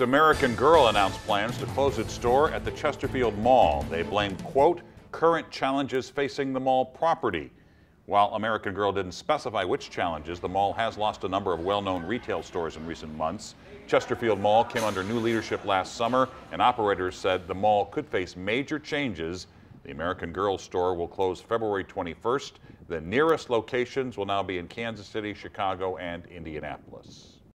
American Girl announced plans to close its store at the Chesterfield Mall. They blame, quote, current challenges facing the mall property. While American Girl didn't specify which challenges, the mall has lost a number of well-known retail stores in recent months. Chesterfield Mall came under new leadership last summer, and operators said the mall could face major changes. The American Girl store will close February 21st. The nearest locations will now be in Kansas City, Chicago, and Indianapolis.